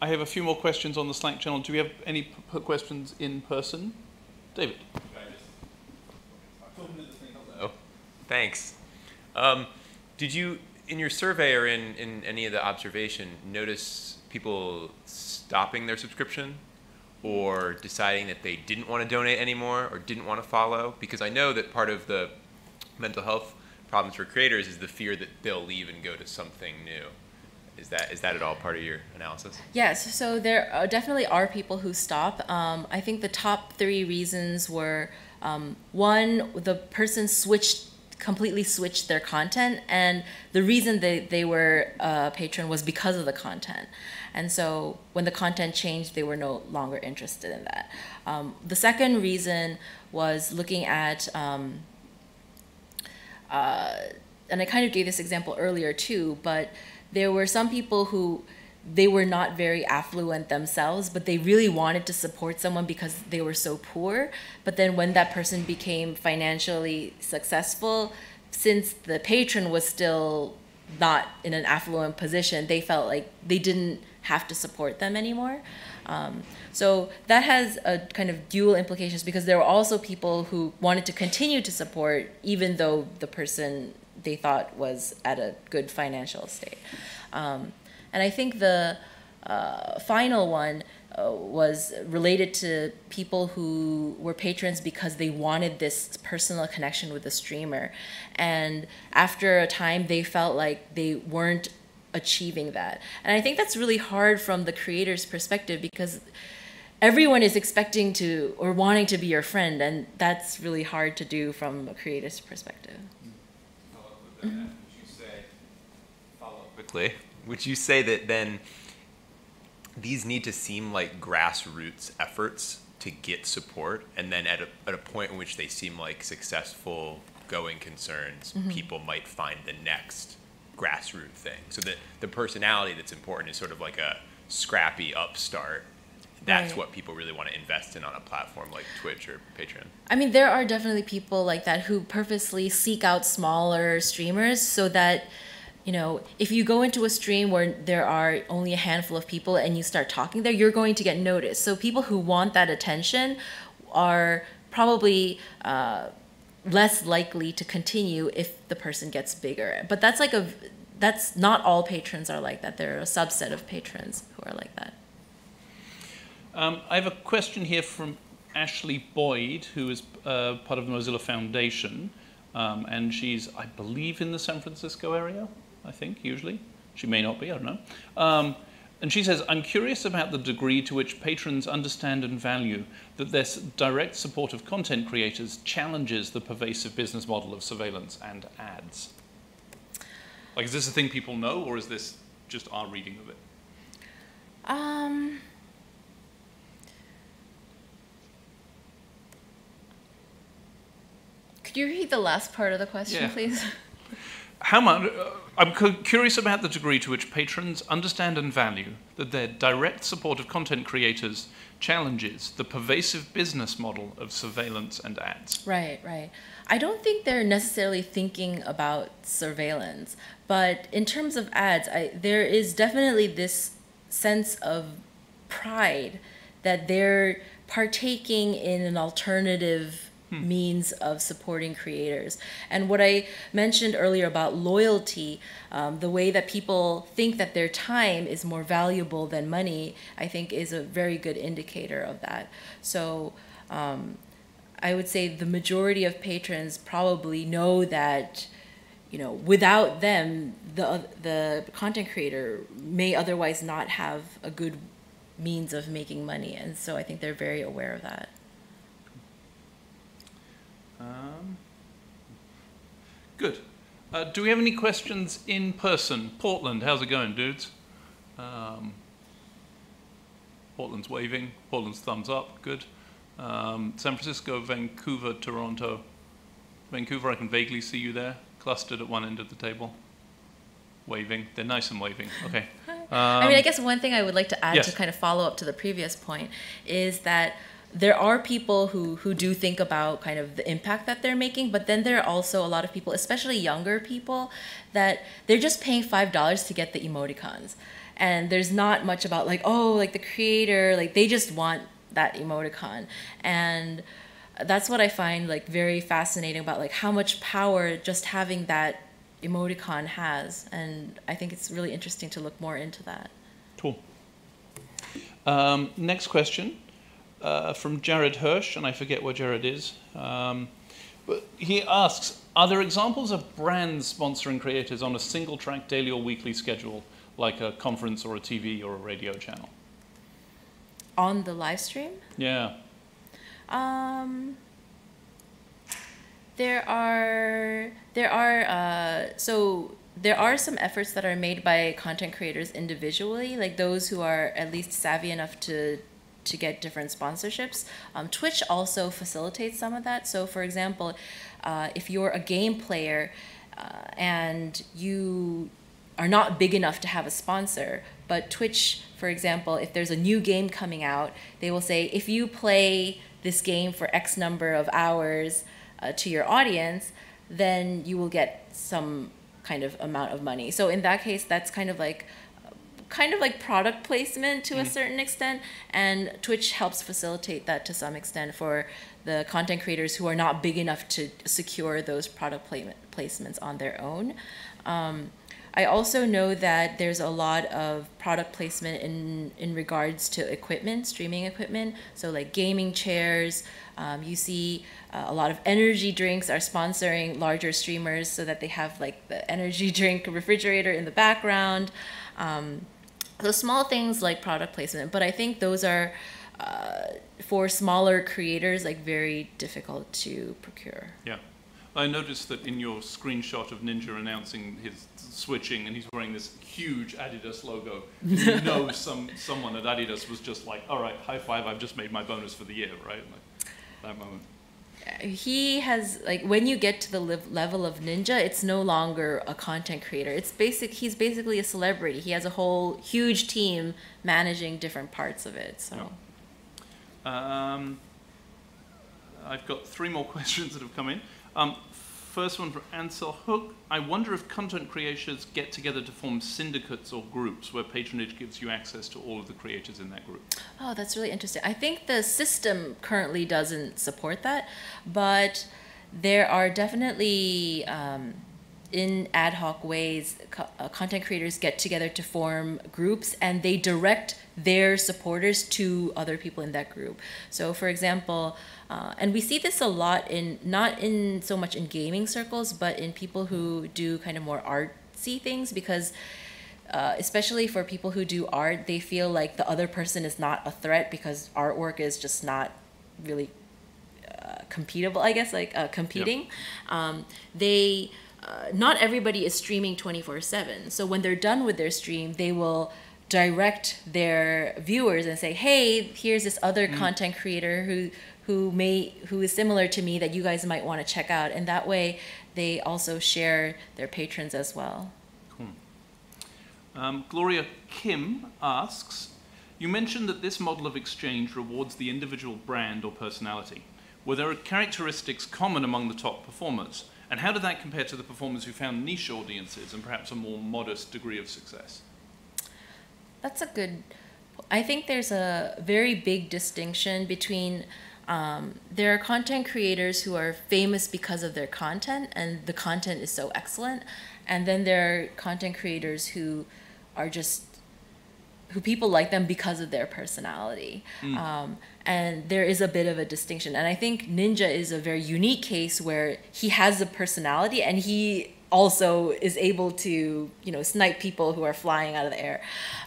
I have a few more questions on the Slack channel. Do we have any questions in person? David. Oh, thanks. Um, did you, in your survey or in, in any of the observation, notice people stopping their subscription or deciding that they didn't want to donate anymore or didn't want to follow? Because I know that part of the mental health problems for creators is the fear that they'll leave and go to something new. Is that is that at all part of your analysis? Yes. So there are, definitely are people who stop. Um, I think the top three reasons were um, one, the person switched completely switched their content and the reason they, they were a patron was because of the content and so when the content changed they were no longer interested in that um, the second reason was looking at um, uh, and i kind of gave this example earlier too but there were some people who they were not very affluent themselves, but they really wanted to support someone because they were so poor. But then when that person became financially successful, since the patron was still not in an affluent position, they felt like they didn't have to support them anymore. Um, so that has a kind of dual implications because there were also people who wanted to continue to support even though the person they thought was at a good financial state. Um, and I think the uh, final one uh, was related to people who were patrons because they wanted this personal connection with the streamer. And after a time, they felt like they weren't achieving that. And I think that's really hard from the creator's perspective because everyone is expecting to or wanting to be your friend, and that's really hard to do from a creator's perspective. Mm -hmm. Would you say, follow up quickly, would you say that then these need to seem like grassroots efforts to get support, and then at a, at a point in which they seem like successful going concerns, mm-hmm. people might find the next grassroots thing. So that the personality that's important is sort of like a scrappy upstart. That's right. what people really want to invest in on a platform like Twitch or Patreon. I mean, there are definitely people like that who purposely seek out smaller streamers so that you know, if you go into a stream where there are only a handful of people and you start talking there, you're going to get noticed. So people who want that attention are probably uh, less likely to continue if the person gets bigger. But that's like a that's not all patrons are like that. There are a subset of patrons who are like that. Um, I have a question here from Ashley Boyd, who is uh, part of the Mozilla Foundation, um, and she's, I believe, in the San Francisco area. I think, usually. She may not be, I don't know. Um, and she says, I'm curious about the degree to which patrons understand and value that their direct support of content creators challenges the pervasive business model of surveillance and ads. Like, is this a thing people know, or is this just our reading of it? Um, could you read the last part of the question, yeah. please? How much? Uh, I'm curious about the degree to which patrons understand and value that their direct support of content creators challenges the pervasive business model of surveillance and ads. Right, right. I don't think they're necessarily thinking about surveillance, but in terms of ads, I, there is definitely this sense of pride that they're partaking in an alternative hmm. means of supporting creators. And what I mentioned earlier about loyalty, um, the way that people think that their time is more valuable than money, I think is a very good indicator of that. So um, I would say the majority of patrons probably know that you know without them the the content creator may otherwise not have a good means of making money and so i think they're very aware of that um, good. Uh, do we have any questions in person? Portland, how's it going, dudes? Um, Portland's waving. Portland's thumbs up. Good. Um, San Francisco, Vancouver, Toronto. Vancouver, I can vaguely see you there, clustered at one end of the table. Waving. They're nice and waving. Okay. Um, I mean, I guess one thing I would like to add yes. to kind of follow up to the previous point is that there are people who who do think about kind of the impact that they're making but then there are also a lot of people especially younger people that they're just paying five dollars to get the emoticons. And there's not much about like oh like the creator like they just want that emoticon. And that's what i find like very fascinating about like how much power just having that emoticon has. And i think it's really interesting to look more into that. Cool. Um, next question uh, from Jared Hirsch, and I forget where Jared is. Um, but he asks Are there examples of brands sponsoring creators on a single track daily or weekly schedule, like a conference or a TV or a radio channel? on the live stream Yeah. Um, there are there are uh, so there are some efforts that are made by content creators individually, like those who are at least savvy enough to to get different sponsorships. Um, Twitch also facilitates some of that. So, for example, uh, if you're a game player uh, and you are not big enough to have a sponsor, but Twitch, for example, if there's a new game coming out, they will say if you play this game for X number of hours uh, to your audience, then you will get some kind of amount of money. So in that case, that's kind of like kind of like product placement to a certain extent and twitch helps facilitate that to some extent for the content creators who are not big enough to secure those product pla- placements on their own um, I also know that there's a lot of product placement in in regards to equipment, streaming equipment. So like gaming chairs. Um, you see uh, a lot of energy drinks are sponsoring larger streamers so that they have like the energy drink refrigerator in the background. Um, so small things like product placement, but I think those are uh, for smaller creators like very difficult to procure. Yeah. I noticed that in your screenshot of Ninja announcing his switching and he's wearing this huge Adidas logo, you know some someone at Adidas was just like, all right, high five, I've just made my bonus for the year, right? Like, that moment. He has like when you get to the liv- level of ninja it's no longer a content creator. It's basic he's basically a celebrity. He has a whole huge team managing different parts of it so. Um, I've got three more questions that have come in. Um, first one from Ansel Hook. I wonder if content creators get together to form syndicates or groups where patronage gives you access to all of the creators in that group. oh that's really interesting i think the system currently doesn't support that but there are definitely um, in ad hoc ways co- uh, content creators get together to form groups and they direct their supporters to other people in that group. So for example uh, and we see this a lot in not in so much in gaming circles but in people who do kind of more artsy things because uh, especially for people who do art they feel like the other person is not a threat because artwork is just not really uh, competable i guess like uh, competing. Um, they uh, not everybody is streaming 24 7 so when they're done with their stream they will direct their viewers and say hey here's this other content creator who who may who is similar to me that you guys might want to check out. And that way they also share their patrons as well. Um, Gloria Kim asks, you mentioned that this model of exchange rewards the individual brand or personality. Were there are characteristics common among the top performers? And how did that compare to the performers who found niche audiences and perhaps a more modest degree of success? That's a good. I think there's a very big distinction between. Um, there are content creators who are famous because of their content, and the content is so excellent. And then there are content creators who are just who people like them because of their personality. Um, and there is a bit of a distinction. And I think Ninja is a very unique case where he has a personality and he also is able to, you know, snipe people who are flying out of the air.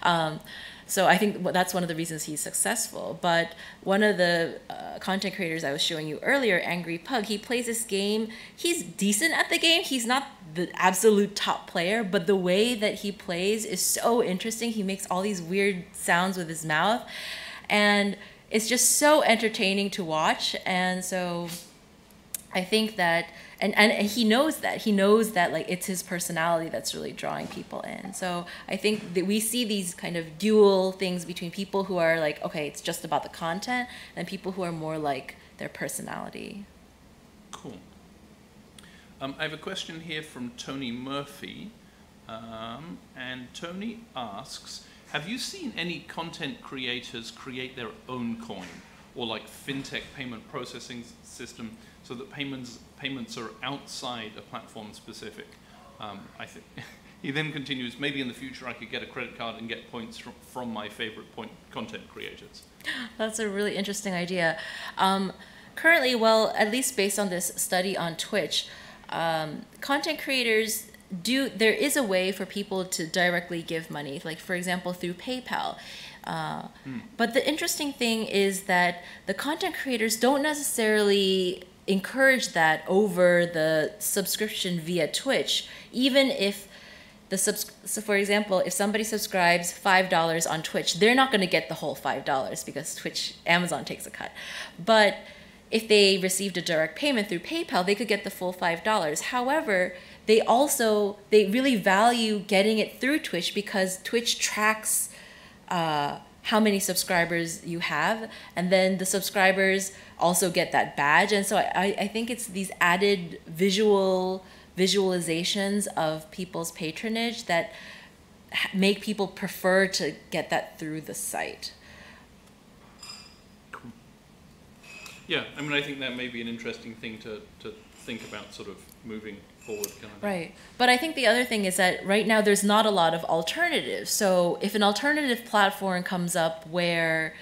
Um, so I think that's one of the reasons he's successful. But one of the uh, content creators I was showing you earlier, Angry Pug, he plays this game. He's decent at the game. He's not the absolute top player, but the way that he plays is so interesting. He makes all these weird sounds with his mouth, and it's just so entertaining to watch. And so I think that and, and he knows that he knows that like it's his personality that's really drawing people in so i think that we see these kind of dual things between people who are like okay it's just about the content and people who are more like their personality Cool. Um, I have a question here from Tony Murphy. Um, and Tony asks have you seen any content creators create their own coin or like fintech payment processing system so that payments payments are outside a platform specific? Um, I think. he then continues, maybe in the future I could get a credit card and get points from, from my favorite point content creators. That's a really interesting idea. Um, currently, well, at least based on this study on Twitch, um, content creators do there is a way for people to directly give money like for example through paypal. Uh, mm. but the interesting thing is that the content creators don't necessarily encourage that over the subscription via twitch. Even if the subs- so for example if somebody subscribes $5 on twitch they're not going to get the whole $5 because twitch amazon takes a cut. But if they received a direct payment through PayPal, they could get the full $5. However, they also they really value getting it through Twitch because Twitch tracks uh, how many subscribers you have, and then the subscribers also get that badge. And so I, I think it's these added visual visualizations of people's patronage that make people prefer to get that through the site. Yeah, I mean, I think that may be an interesting thing to, to think about sort of moving forward. Kind of right. But I think the other thing is that right now there's not a lot of alternatives. So if an alternative platform comes up where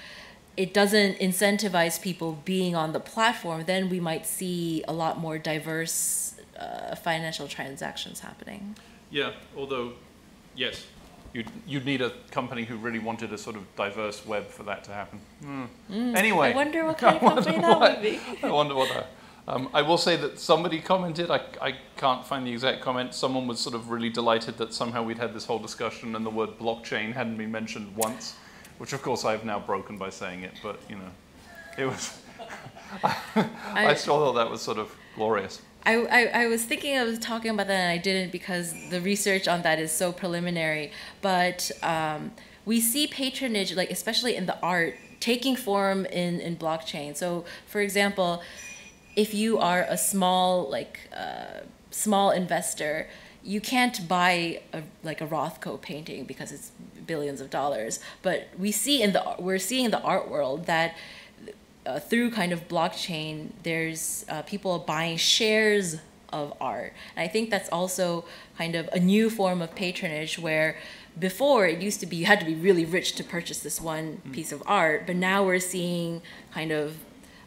it doesn't incentivize people being on the platform, then we might see a lot more diverse uh, financial transactions happening. Yeah, although, yes, you'd, you'd need a company who really wanted a sort of diverse web for that to happen. Mm. Mm, anyway. I wonder what kind of company that what, would be. I wonder what that. Um, I will say that somebody commented, I, I can't find the exact comment, someone was sort of really delighted that somehow we'd had this whole discussion and the word blockchain hadn't been mentioned once, which of course I've now broken by saying it, but you know, it was, I, I still thought that was sort of glorious. I, I, I, was thinking of talking about that and I didn't because the research on that is so preliminary. But um, we see patronage, like especially in the art, taking form in, in blockchain. So, for example, if you are a small like uh, small investor, you can't buy a, like a Rothko painting because it's billions of dollars. But we see in the we're seeing in the art world that uh, through kind of blockchain, there's uh, people buying shares of art. And I think that's also kind of a new form of patronage where before it used to be you had to be really rich to purchase this one mm. piece of art, but now we're seeing kind of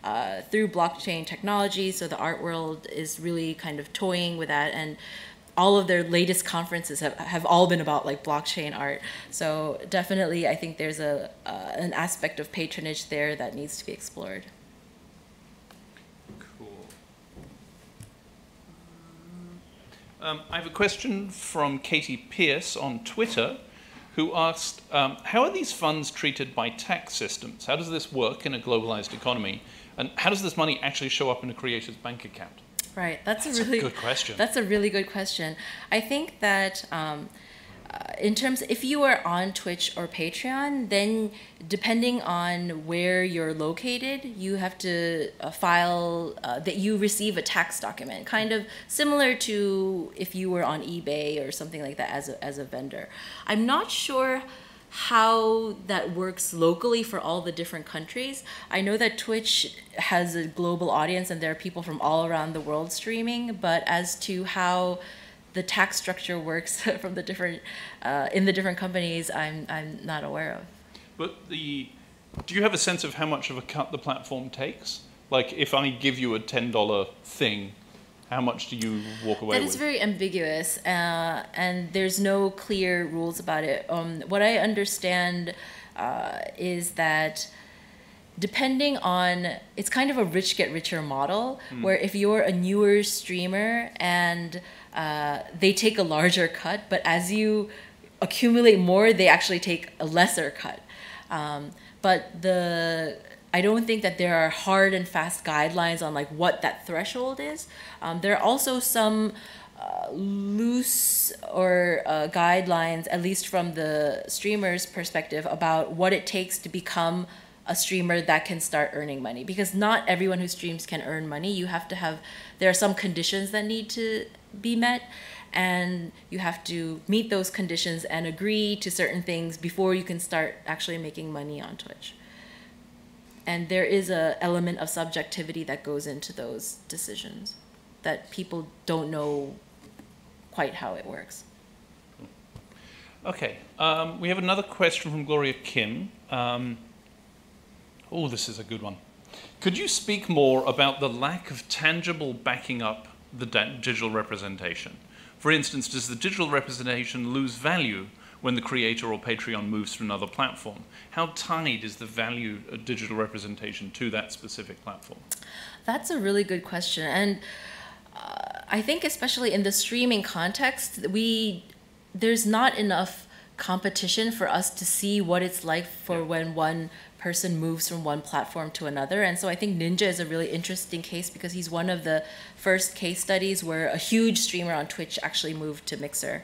uh, through blockchain technology, so the art world is really kind of toying with that and all of their latest conferences have, have all been about like blockchain art. So definitely, I think there's a uh, an aspect of patronage there that needs to be explored. Cool. Um, I have a question from Katie Pierce on Twitter, who asked, um, "How are these funds treated by tax systems? How does this work in a globalized economy, and how does this money actually show up in a creator's bank account?" Right. That's, that's a really a good question. That's a really good question. I think that um, uh, in terms, if you are on Twitch or Patreon, then depending on where you're located, you have to uh, file uh, that you receive a tax document, kind of similar to if you were on eBay or something like that as a, as a vendor. I'm not sure how that works locally for all the different countries. I know that Twitch has a global audience and there are people from all around the world streaming, but as to how the tax structure works from the different uh, in the different companies, I'm I'm not aware of. But the do you have a sense of how much of a cut the platform takes? Like if I give you a ten dollar thing, how much do you walk away that with? That is very ambiguous, uh, and there's no clear rules about it. Um, what I understand uh, is that depending on it's kind of a rich get richer model mm. where if you're a newer streamer and uh, they take a larger cut but as you accumulate more they actually take a lesser cut um, but the I don't think that there are hard and fast guidelines on like what that threshold is. Um, there are also some uh, loose or uh, guidelines, at least from the streamer's perspective, about what it takes to become a streamer that can start earning money because not everyone who streams can earn money. You have to have there are some conditions that need to be met and you have to meet those conditions and agree to certain things before you can start actually making money on Twitch. And there is a element of subjectivity that goes into those decisions that people don't know quite how it works. Okay, um, we have another question from Gloria Kim. Um, oh, this is a good one. Could you speak more about the lack of tangible backing up the digital representation? For instance, does the digital representation lose value when the creator or Patreon moves to another platform? How tied is the value of digital representation to that specific platform? That's a really good question. And uh, I think, especially in the streaming context, we there's not enough competition for us to see what it's like for when one person moves from one platform to another. And so I think Ninja is a really interesting case because he's one of the first case studies where a huge streamer on Twitch actually moved to Mixer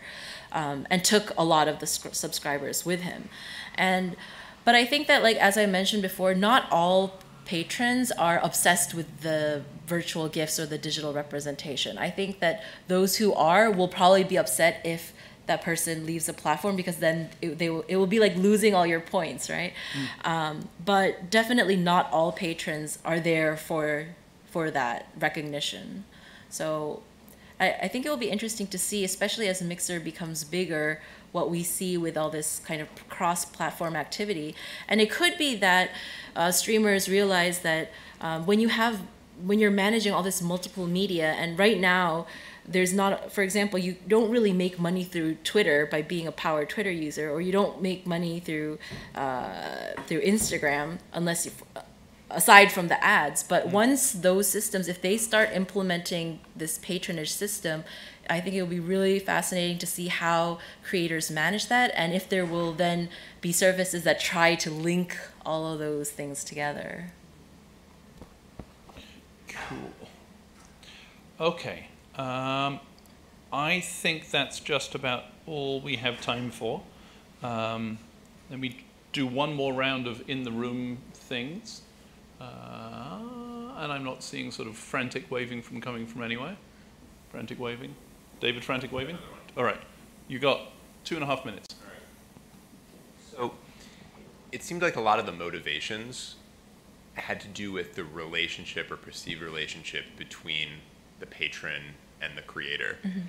um, and took a lot of the subscribers with him. And but I think that like as I mentioned before, not all patrons are obsessed with the virtual gifts or the digital representation. I think that those who are will probably be upset if that person leaves the platform because then it, they will, it will be like losing all your points, right? Mm. Um, but definitely not all patrons are there for for that recognition. So I, I think it will be interesting to see, especially as Mixer becomes bigger, what we see with all this kind of cross-platform activity. And it could be that uh, streamers realize that um, when you have when you're managing all this multiple media, and right now there's not for example you don't really make money through twitter by being a power twitter user or you don't make money through uh, through instagram unless you aside from the ads but mm-hmm. once those systems if they start implementing this patronage system i think it will be really fascinating to see how creators manage that and if there will then be services that try to link all of those things together cool okay um, I think that's just about all we have time for. Um, let me do one more round of in the room things. Uh, and I'm not seeing sort of frantic waving from coming from anywhere. Frantic waving. David, frantic waving? All right. You got two and a half minutes. So it seemed like a lot of the motivations had to do with the relationship or perceived relationship between the patron and the creator. Mm-hmm.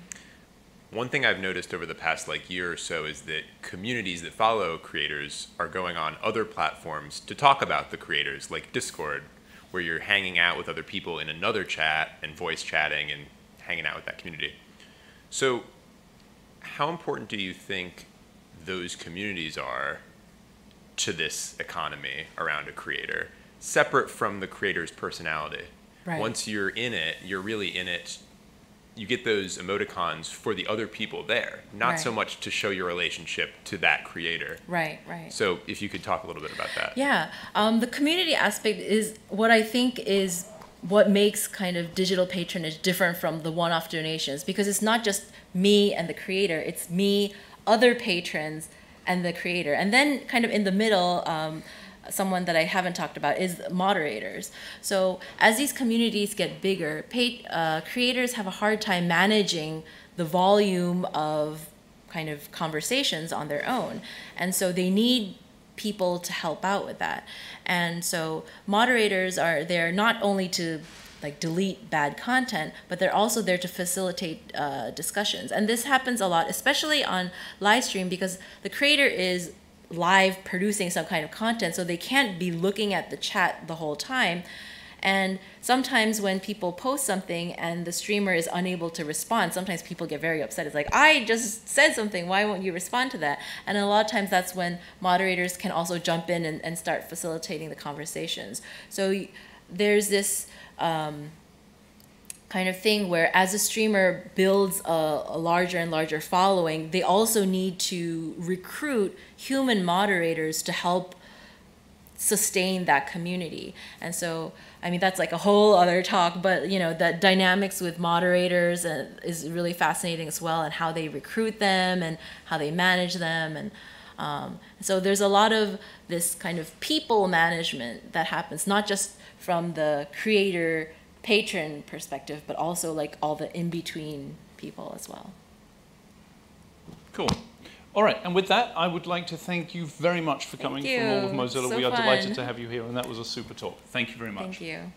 One thing I've noticed over the past like year or so is that communities that follow creators are going on other platforms to talk about the creators, like Discord, where you're hanging out with other people in another chat and voice chatting and hanging out with that community. So, how important do you think those communities are to this economy around a creator, separate from the creator's personality? Right. Once you're in it, you're really in it you get those emoticons for the other people there, not right. so much to show your relationship to that creator. Right, right. So if you could talk a little bit about that. Yeah, um, the community aspect is what I think is what makes kind of digital patronage different from the one-off donations because it's not just me and the creator; it's me, other patrons, and the creator, and then kind of in the middle. Um, someone that I haven't talked about is moderators. So as these communities get bigger, uh, creators have a hard time managing the volume of kind of conversations on their own, and so they need people to help out with that. And so moderators are there not only to like delete bad content, but they're also there to facilitate uh, discussions. And this happens a lot, especially on live stream, because the creator is live producing some kind of content, so they can't be looking at the chat the whole time. And sometimes when people post something and the streamer is unable to respond, sometimes people get very upset. It's like, I just said something, why won't you respond to that? And a lot of times that's when moderators can also jump in and, and start facilitating the conversations. So there's this. Um, kind of thing where as a streamer builds a, a, larger and larger following they also need to recruit human moderators to help sustain that community. And so i mean that's like a whole other talk but you know the dynamics with moderators is really fascinating as well and how they recruit them and how they manage them. And Um, so there's a lot of this kind of people management that happens, not just from the creator patron perspective, but also like all the in between people as well. Cool. All right, and with that, I would like to thank you very much for Thank coming from all of. Mozilla. So we are delighted to have you here, and that was a super talk. Thank you very much. Thank you.